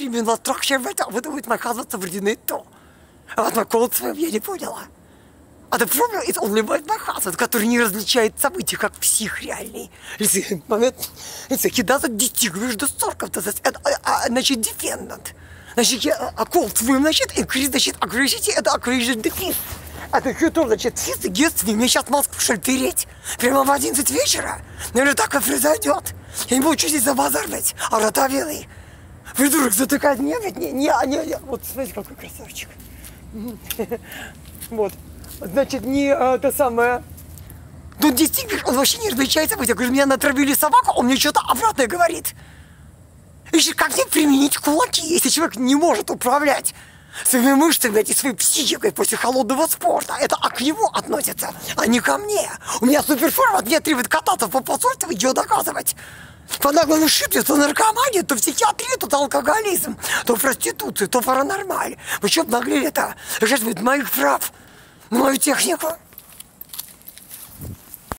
criminal structure в этом, вы думаете, оказывается вредны то. А вот код своем я не поняла. А the problem is only my husband, который не различает события, как псих реальный. Если момент, если he doesn't distinguish the circumstances, это, а, а, значит, defendant. Значит, я, а call твоим, значит, increase, значит, aggressivity, это aggressive defense. А ты что, значит, against me, мне сейчас ли, переть? Прямо в 11 вечера? Наверное, так и произойдет. Я не буду что здесь забазарывать, а ротовелый. Придурок затыкать не, не, не, не, не. Вот, смотрите, какой красавчик. Вот. Значит, не а, это самое... Ну, действительно, он вообще не различается. Я говорю, меня натравили собаку, он мне что-то обратное говорит. Еще как мне применить кулаки, если человек не может управлять своими мышцами и своей психикой после холодного спорта. Это а к нему относится, а не ко мне. У меня суперформа, от меня требует кататься по посольству и ее доказывать. По наглому ошибке, то наркомания, то психиатрия, то алкоголизм, то проституция, то паранормаль. Вы что обнаглели это? Жертвует моих прав, на мою технику.